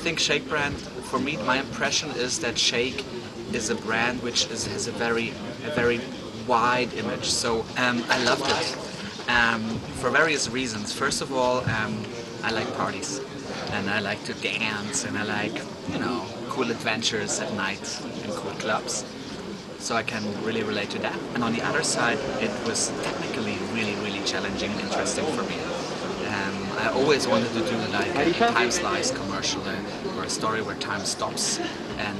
think Shake brand, for me, my impression is that Shake is a brand which is, has a very, a very wide image. So um, I loved it um, for various reasons. First of all, um, I like parties and I like to dance and I like, you know, cool adventures at night in cool clubs. So I can really relate to that. And on the other side, it was technically really, really challenging and interesting for me. Always wanted to do like a time slice commercial uh, or a story where time stops and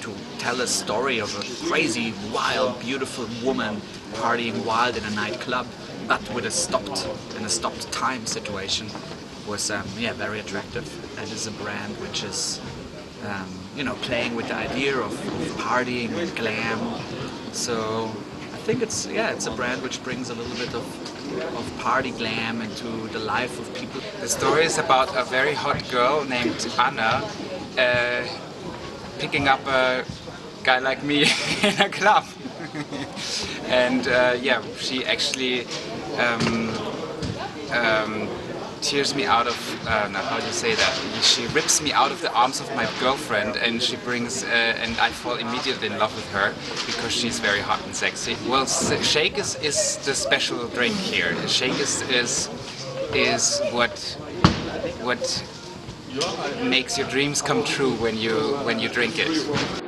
to tell a story of a crazy, wild, beautiful woman partying wild in a nightclub, but with a stopped in a stopped time situation was um, yeah very attractive. That is a brand which is um, you know playing with the idea of, of partying and glam. So think it's yeah it's a brand which brings a little bit of of party glam into the life of people. The story is about a very hot girl named Anna uh, picking up a guy like me in a club. and uh, yeah, she actually um, um, tears me out of, uh, no, how do you say that? She rips me out of the arms of my girlfriend and she brings, uh, and I fall immediately in love with her because she's very hot and sexy. Well, shake is, is the special drink here. Shake is, is, is what, what makes your dreams come true when you, when you drink it.